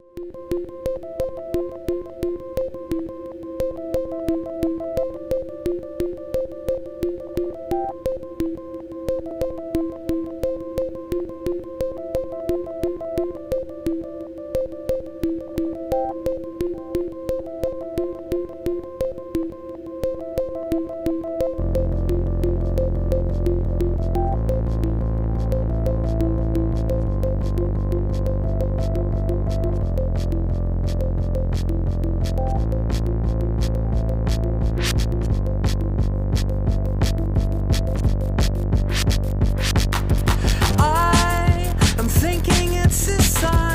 you voices inside.